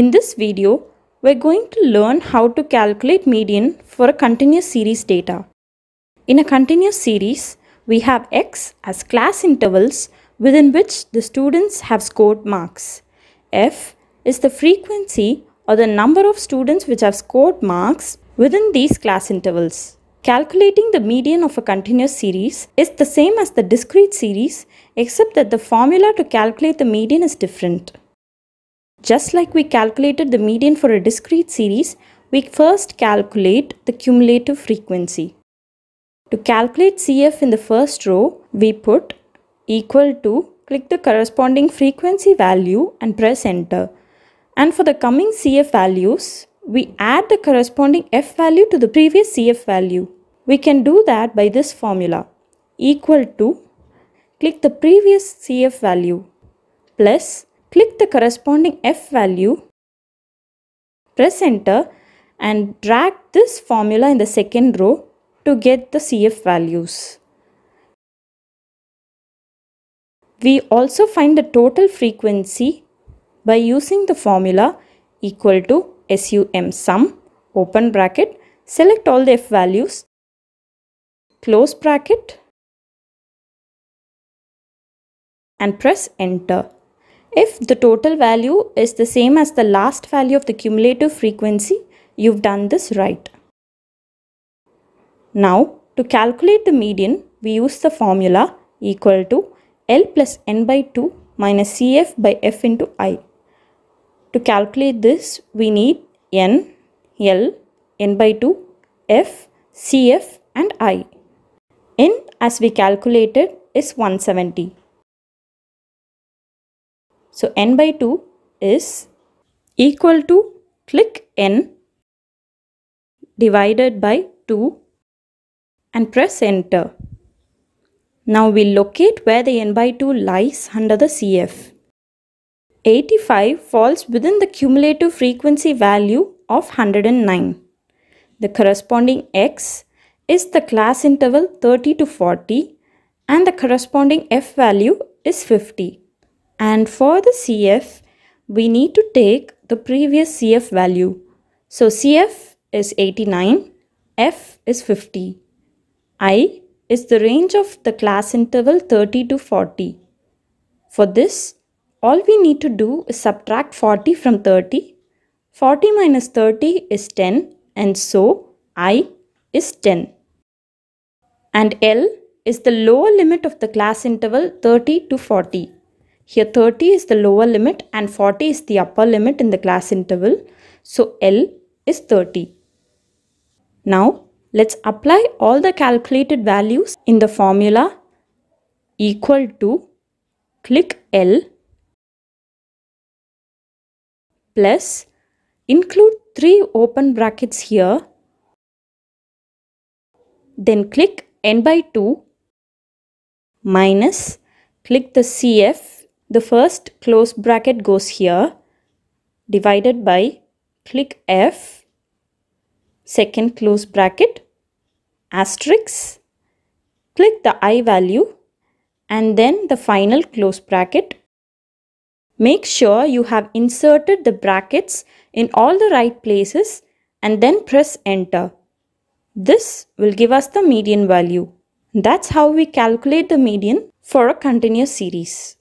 In this video, we're going to learn how to calculate median for a continuous series data. In a continuous series, we have x as class intervals within which the students have scored marks. f is the frequency or the number of students which have scored marks within these class intervals. Calculating the median of a continuous series is the same as the discrete series except that the formula to calculate the median is different. Just like we calculated the median for a discrete series, we first calculate the cumulative frequency. To calculate CF in the first row, we put equal to, click the corresponding frequency value and press enter. And for the coming CF values, we add the corresponding F value to the previous CF value. We can do that by this formula. Equal to, click the previous CF value plus Click the corresponding F value, press enter and drag this formula in the second row to get the CF values. We also find the total frequency by using the formula equal to SUM sum, open bracket, select all the F values, close bracket and press enter. If the total value is the same as the last value of the cumulative frequency, you've done this right. Now, to calculate the median, we use the formula equal to L plus n by 2 minus Cf by f into i. To calculate this, we need n, L, n by 2, f, Cf and i. n as we calculated is 170. So n by 2 is equal to click n divided by 2 and press enter. Now we locate where the n by 2 lies under the CF. 85 falls within the cumulative frequency value of 109. The corresponding x is the class interval 30 to 40 and the corresponding f value is 50. And for the CF, we need to take the previous CF value. So CF is 89, F is 50. I is the range of the class interval 30 to 40. For this, all we need to do is subtract 40 from 30. 40 minus 30 is 10 and so I is 10. And L is the lower limit of the class interval 30 to 40. Here 30 is the lower limit and 40 is the upper limit in the class interval. So L is 30. Now let's apply all the calculated values in the formula equal to click L plus include three open brackets here then click n by 2 minus click the CF the first close bracket goes here divided by click F. Second close bracket asterisk. Click the I value and then the final close bracket. Make sure you have inserted the brackets in all the right places and then press enter. This will give us the median value. That's how we calculate the median for a continuous series